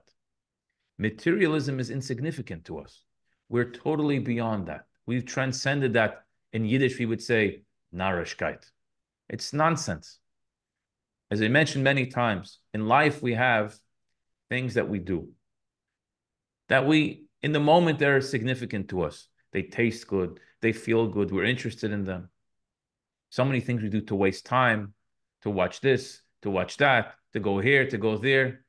Materialism is insignificant to us. We're totally beyond that. We've transcended that. In Yiddish, we would say, Narishkeit. It's nonsense. As I mentioned many times, in life, we have things that we do that we, in the moment, they're significant to us. They taste good, they feel good, we're interested in them. So many things we do to waste time, to watch this, to watch that, to go here, to go there.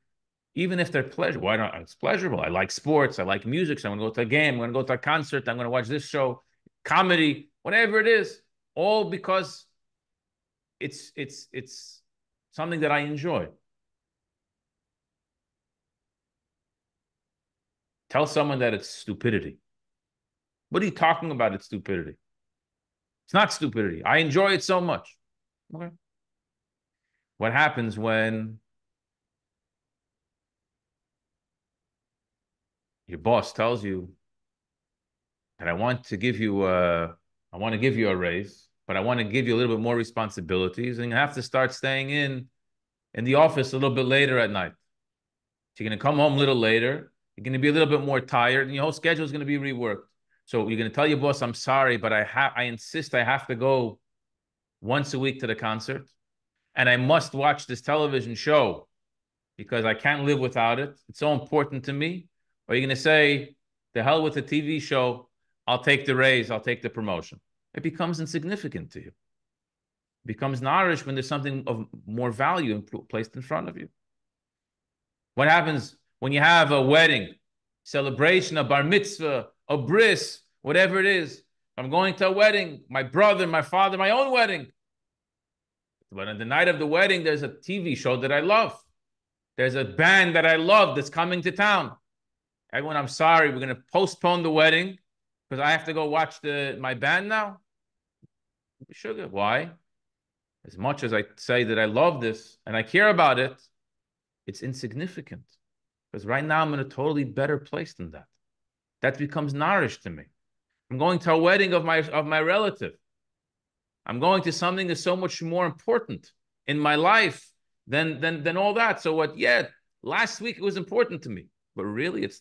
Even if they're pleasure, why not? It's pleasurable. I like sports. I like music. So I'm going to go to a game. I'm going to go to a concert. I'm going to watch this show, comedy, whatever it is. All because it's it's it's something that I enjoy. Tell someone that it's stupidity. What are you talking about? It's stupidity. It's not stupidity. I enjoy it so much. Okay. What happens when your boss tells you that I want to give you a, I want to give you a raise, but I want to give you a little bit more responsibilities, and you have to start staying in in the office a little bit later at night. So you're going to come home a little later. You're going to be a little bit more tired, and your whole schedule is going to be reworked. So you're going to tell your boss, "I'm sorry, but I have, I insist, I have to go once a week to the concert, and I must watch this television show because I can't live without it. It's so important to me." Or you're going to say, "The hell with the TV show. I'll take the raise. I'll take the promotion." It becomes insignificant to you. It becomes narishkeit when there's something of more value placed in front of you. What happens when you have a wedding, celebration, a bar mitzvah, a bris, whatever it is? I'm going to a wedding, my brother, my father, my own wedding. But on the night of the wedding, there's a TV show that I love. There's a band that I love that's coming to town. Everyone, I'm sorry, we're going to postpone the wedding because I have to go watch the my band now. Sugar, why? As much as I say that I love this and I care about it, it's insignificant. Because right now I'm in a totally better place than that. That becomes narishkeit to me. I'm going to a wedding of my of my relative. I'm going to something that's so much more important in my life than than than all that. So what? Yeah, last week it was important to me, but really, it's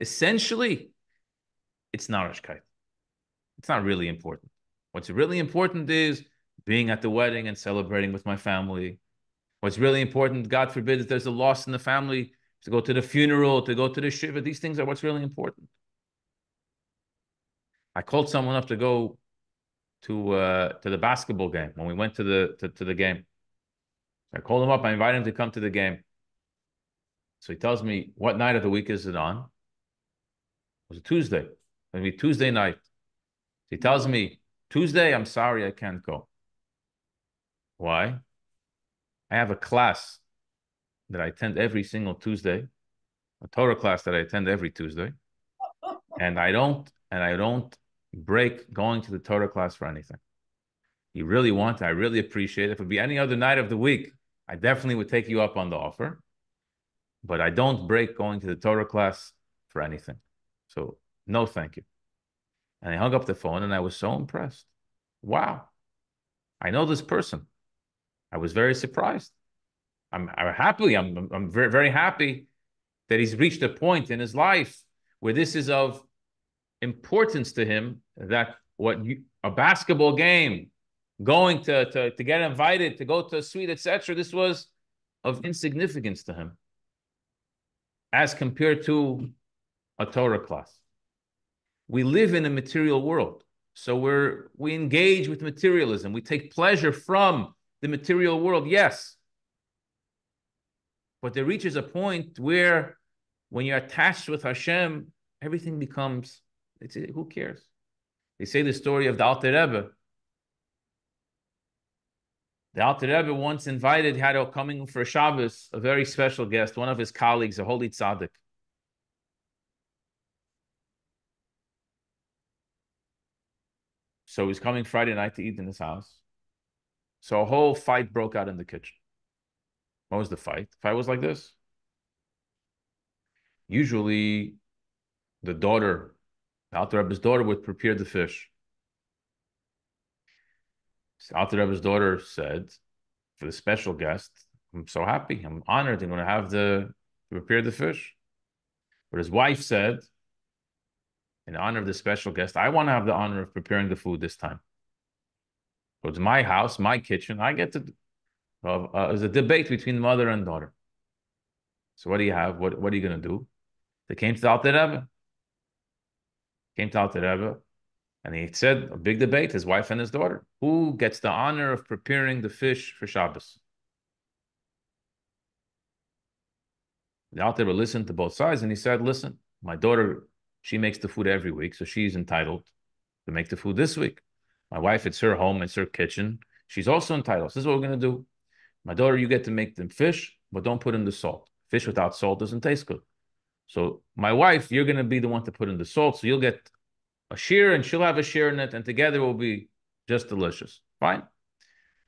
essentially it's not narishkeit. It's not really important. What's really important is being at the wedding and celebrating with my family. What's really important, God forbid, if there's a loss in the family, to go to the funeral, to go to the shiva. These things are what's really important. I called someone up to go to uh, to the basketball game when we went to the to, to the game. I called him up. I invited him to come to the game. So he tells me, "What night of the week is it on?" It was a Tuesday. It'll be Tuesday night. He tells me, Tuesday, I'm sorry, I can't go. Why? I have a class that I attend every single Tuesday, a Torah class that I attend every Tuesday. And I don't, and I don't break going to the Torah class for anything. You really want to, I really appreciate it. If it would be any other night of the week, I definitely would take you up on the offer. But I don't break going to the Torah class for anything. So no, thank you. And I hung up the phone and I was so impressed. Wow. I know this person. I was very surprised. I'm, I'm happy. I'm, I'm very, very happy that he's reached a point in his life where this is of importance to him that what you, a basketball game, going to, to, to get invited, to go to a suite, etc., this was of insignificance to him as compared to a Torah class we live in a material world. So we're we engage with materialism. We take pleasure from the material world, yes. But there reaches a point where when you're attached with Hashem, everything becomes it's who cares? They say the story of the Alter Rebbe. The Alter Rebbe once invited, had a coming for Shabbos, a very special guest, one of his colleagues, a holy tzaddik. So he's coming Friday night to eat in his house. So a whole fight broke out in the kitchen. What was the fight? The fight was like this. Usually, the daughter, the Rebbe's daughter, would prepare the fish. So Alter Rebbe's daughter said, for the special guest, I'm so happy. I'm honored. I'm going to have the prepare the fish. But his wife said, in honor of the special guest, I want to have the honor of preparing the food this time. So it's my house, my kitchen. I get to. Uh, uh, there's a debate between mother and daughter. So what do you have? What What are you going to do? They came to the Alter Rebbe. Came to Alter Rebbe, and he said a big debate. His wife and his daughter. Who gets the honor of preparing the fish for Shabbos? The Alter Rebbe listened to both sides, and he said, "Listen, my daughter, she makes the food every week, so she's entitled to make the food this week. My wife, it's her home, it's her kitchen. She's also entitled. So This is what we're going to do. My daughter, you get to make them fish, but don't put in the salt. Fish without salt doesn't taste good. So my wife, you're going to be the one to put in the salt. So you'll get a share and she'll have a share in it. And together it will be just delicious. Fine.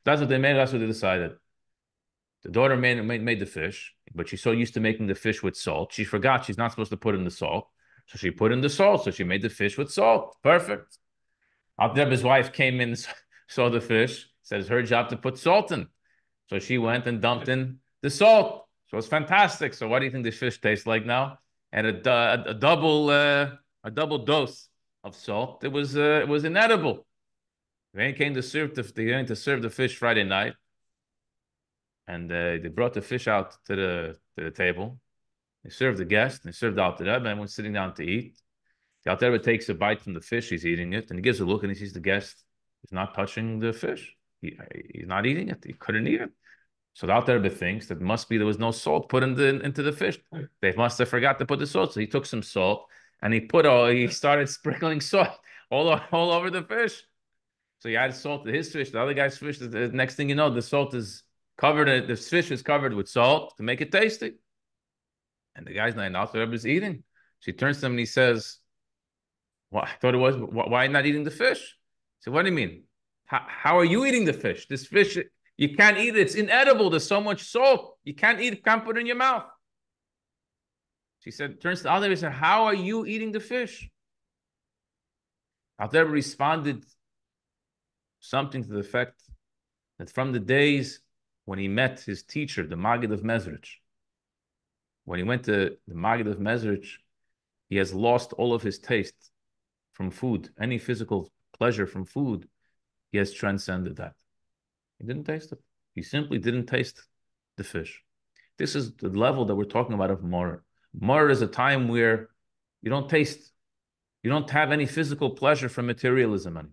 That's what they made. That's what they decided. The daughter made, made, made the fish, but she's so used to making the fish with salt. She forgot she's not supposed to put in the salt. So she put in the salt. So she made the fish with salt. Perfect. Abdeb's wife came in, saw the fish, said it's her job to put salt in. So she went and dumped in the salt. So it's fantastic. So what do you think this fish tastes like now? And a, a, a double uh, a double dose of salt. It was uh, it was inedible. They came to serve the they came to serve the fish Friday night, and uh, they brought the fish out to the to the table. They served the guest. They served out to them. and was sitting down to eat. The Alter Rebbe takes a bite from the fish. He's eating it, and he gives a look, and he sees the guest is not touching the fish. He, he's not eating it. He couldn't eat it. So the Alter Rebbe thinks that must be there was no salt put in the, into the fish. They must have forgot to put the salt. So he took some salt and he put all he started sprinkling salt all, all over the fish. So he added salt to his fish, the other guy's fish. The next thing you know, the salt is covered. The fish is covered with salt to make it tasty. And the guy's not Alter Rebbe is eating. She turns to him and he says, "Well, I thought it was why not eating the fish?" So what do you mean? How, how are you eating the fish? This fish you can't eat it. It's inedible. There's so much salt. You can't eat it. Can't put it in your mouth. She said, turns to the other and said, How are you eating the fish? Alter responded something to the effect that from the days when he met his teacher, the Maggid of Mezrich, when he went to the Maggid of Mezrich, he has lost all of his taste from food, any physical pleasure from food. He has transcended that. He didn't taste it. He simply didn't taste the fish. This is the level that we're talking about of Mor. Mor is a time where you don't taste, you don't have any physical pleasure from materialism. Any.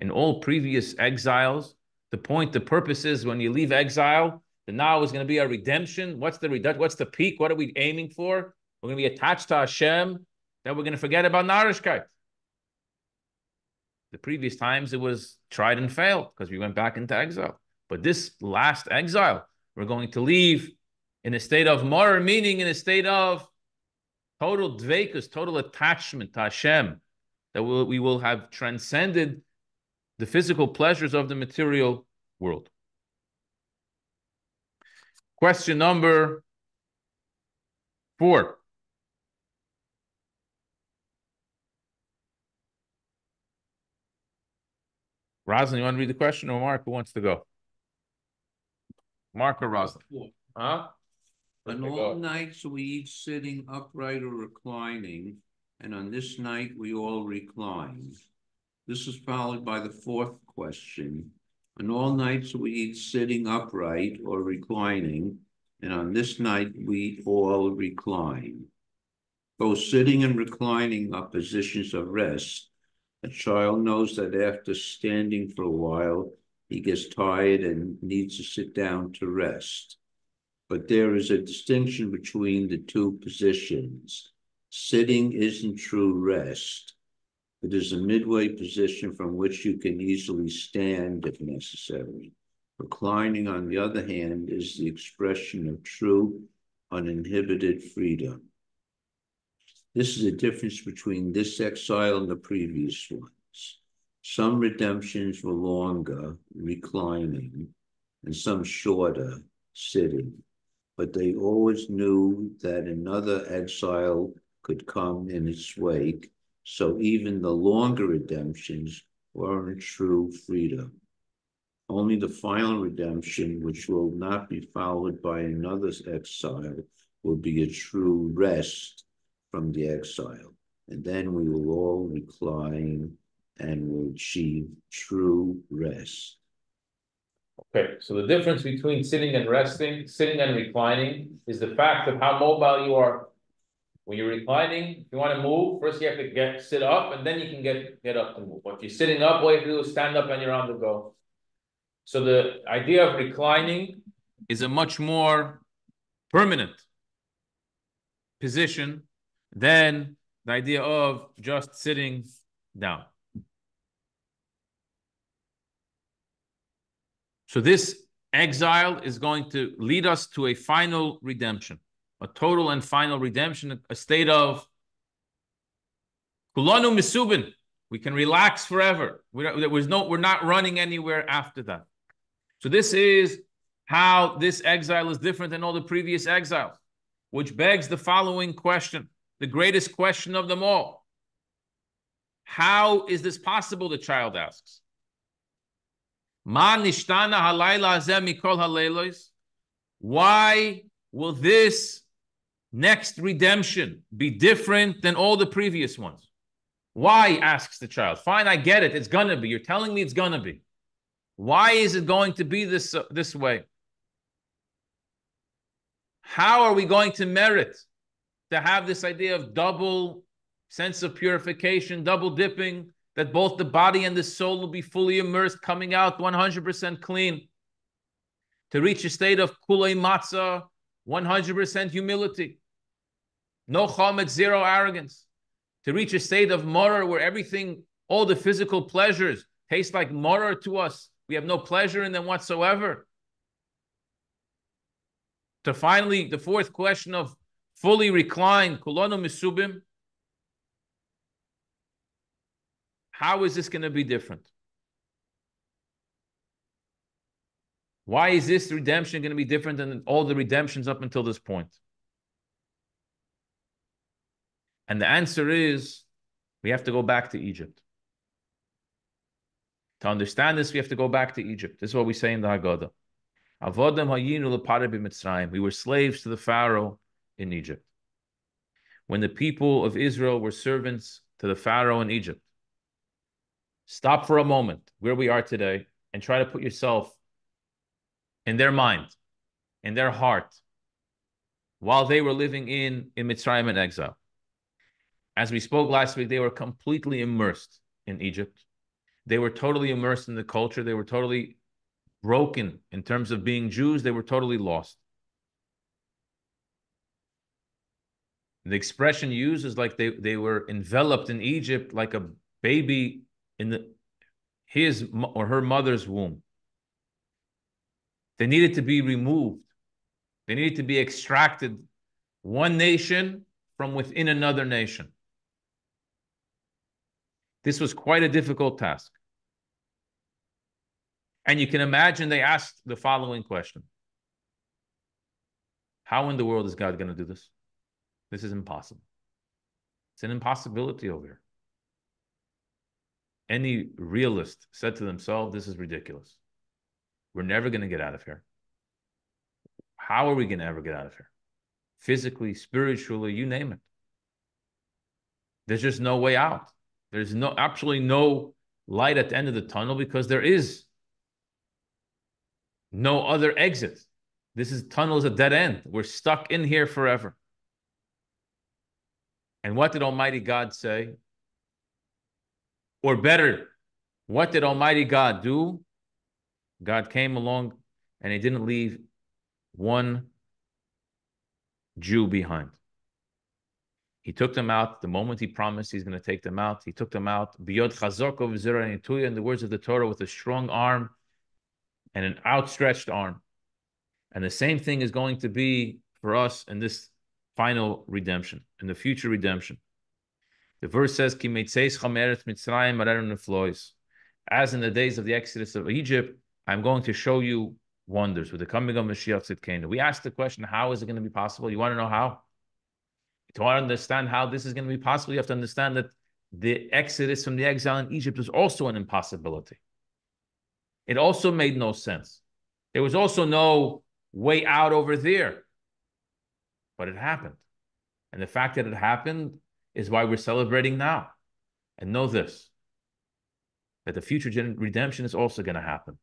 In all previous exiles, the point, the purpose is when you leave exile, the now is going to be a redemption. What's the redemption? What's the peak? What are we aiming for? We're going to be attached to Hashem. Then we're going to forget about Narishkeit. The previous times it was tried and failed because we went back into exile. But this last exile, we're going to leave in a state of mor, meaning in a state of total dvekus, total attachment to Hashem, that we will have transcended the physical pleasures of the material world. Question number four. Roslyn, you want to read the question or Mark? Who wants to go? Mark or Roslyn? Huh? On all nights we eat sitting upright or reclining, and on this night we all recline. This is followed by the fourth question. On all nights we eat sitting upright or reclining, and on this night we all recline. Both sitting and reclining are positions of rest, a child knows that after standing for a while, he gets tired and needs to sit down to rest. But there is a distinction between the two positions. Sitting isn't true rest. It is a midway position from which you can easily stand if necessary. Reclining, on the other hand, is the expression of true, uninhibited freedom. This is the difference between this exile and the previous ones. Some redemptions were longer, reclining, and some shorter, sitting. But they always knew that another exile could come in its wake, so even the longer redemptions weren't true freedom. Only the final redemption, which will not be followed by another exile, will be a true rest from the exile. And then we will all recline and will achieve true rest. Okay, so the difference between sitting and resting, sitting and reclining, is the fact of how mobile you are. When you're reclining, if you want to move, first you have to get sit up, and then you can get get up to move. But if you're sitting up, all you have to do is stand up, and you're on the go. So the idea of reclining is a much more permanent position than the idea of just sitting down. So this exile is going to lead us to a final redemption, a total and final redemption, a state of kulanu misubin. We can relax forever. We, there was no, we're not running anywhere after that. So this is how this exile is different than all the previous exiles, which begs the following question, the greatest question of them all. How is this possible? The child asks. Why will this next redemption be different than all the previous ones? Why? asks the child. Fine, I get it. It's gonna be. You're telling me it's gonna be. Why is it going to be this, uh, this way? How are we going to merit to have this idea of double sense of purification, double dipping, that both the body and the soul will be fully immersed, coming out 100% clean, to reach a state of kulei matzah, 100% humility, no chometz, zero arrogance, to reach a state of maror where everything, all the physical pleasures taste like maror to us. We have no pleasure in them whatsoever. To finally, the fourth question of fully reclined, kulanu misubin, How is this going to be different? Why is this redemption going to be different than all the redemptions up until this point? And the answer is we have to go back to Egypt. To understand this, we have to go back to Egypt. This is what we say in the Haggadah. Avodim hayinu leparib mitzrayim. We were slaves to the Pharaoh in Egypt. When the people of Israel were servants to the Pharaoh in Egypt, Stop for a moment where we are today and try to put yourself in their mind, in their heart, while they were living in, in Mitzrayim and exile. As we spoke last week, they were completely immersed in Egypt. They were totally immersed in the culture. They were totally broken in terms of being Jews. They were totally lost. The expression used is like they, they were enveloped in Egypt like a baby in the, his or her mother's womb. They needed to be removed. They needed to be extracted one nation from within another nation. This was quite a difficult task. And you can imagine they asked the following question How in the world is God going to do this? This is impossible. It's an impossibility over here any realist said to themselves, this is ridiculous. We're never going to get out of here. How are we going to ever get out of here? Physically, spiritually, you name it. There's just no way out. There's no absolutely no light at the end of the tunnel because there is no other exit. This is tunnel is a dead end. We're stuck in here forever. And what did Almighty God say? Or better, what did Almighty God do? God came along and he didn't leave one Jew behind. He took them out the moment he promised he's going to take them out. He took them out. Biyod chazorko v'zira in the words of the Torah, with a strong arm and an outstretched arm. And the same thing is going to be for us in this final redemption, in the future redemption. The verse says, Ki Mitzrayim as in the days of the Exodus of Egypt, I'm going to show you wonders with the coming of Mashiach Tzidkenu. We asked the question, how is it going to be possible? You want to know how? To understand how this is going to be possible, you have to understand that the exodus from the exile in Egypt was also an impossibility. It also made no sense. There was also no way out over there. But it happened. And the fact that it happened is why we're celebrating now. And know this that the future redemption is also going to happen.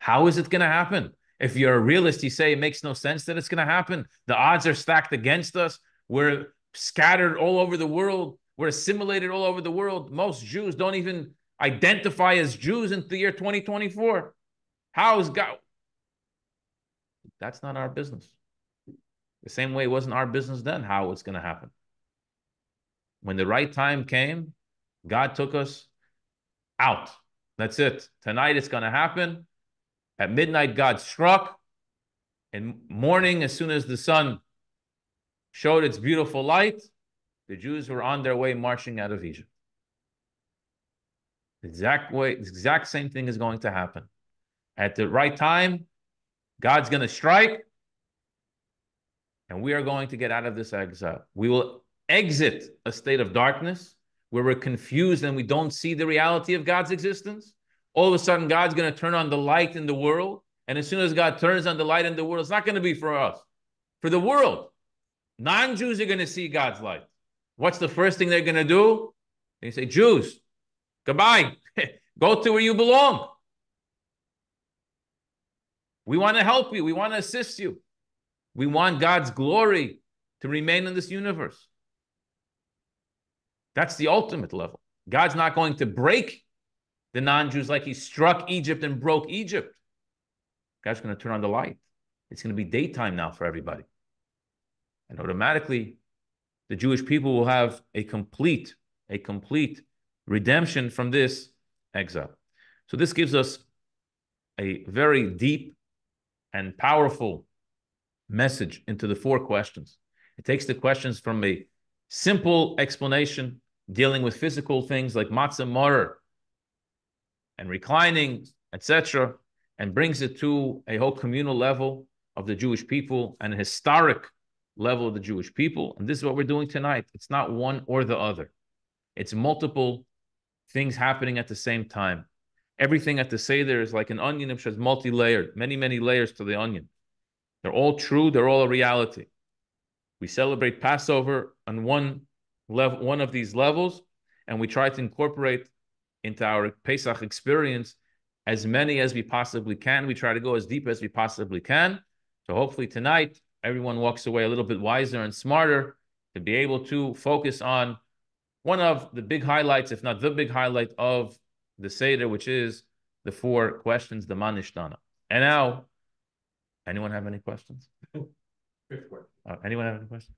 How is it going to happen? If you're a realist, you say it makes no sense that it's going to happen. The odds are stacked against us. We're scattered all over the world. We're assimilated all over the world. Most Jews don't even identify as Jews in the year 2024. How is God? That's not our business. The same way it wasn't our business then how it's going to happen. When the right time came, God took us out. That's it. Tonight it's going to happen. At midnight, God struck. And morning, as soon as the sun showed its beautiful light, the Jews were on their way marching out of Egypt. The exact way, the exact same thing is going to happen. At the right time, God's going to strike, and we are going to get out of this exile. We will exit a state of darkness where we're confused and we don't see the reality of God's existence. All of a sudden, God's going to turn on the light in the world. And as soon as God turns on the light in the world, it's not going to be for us, for the world. Non Jews are going to see God's light. What's the first thing they're going to do? They say, Jews, goodbye. Go to where you belong. We want to help you. We want to assist you. We want God's glory to remain in this universe. That's the ultimate level. God's not going to break the non Jews like he struck Egypt and broke Egypt. God's going to turn on the light. It's going to be daytime now for everybody. And automatically, the Jewish people will have a complete, a complete redemption from this exile. So this gives us a very deep and powerful message into the four questions. It takes the questions from a simple explanation dealing with physical things like matzah maror and reclining, etc., and brings it to a whole communal level of the Jewish people and a historic level of the Jewish people. And this is what we're doing tonight. It's not one or the other, it's multiple things happening at the same time. Everything at the Seder is like an onion which has multi layered, many, many layers to the onion. They're all true, they're all a reality. We celebrate Passover on one level, one of these levels, and we try to incorporate into our Pesach experience as many as we possibly can. We try to go as deep as we possibly can. So hopefully tonight everyone walks away a little bit wiser and smarter to be able to focus on one of the big highlights, if not the big highlight of the Seder, which is the four questions, the Manishtana. And now, anyone have any questions? Fifth Uh, anyone have any questions?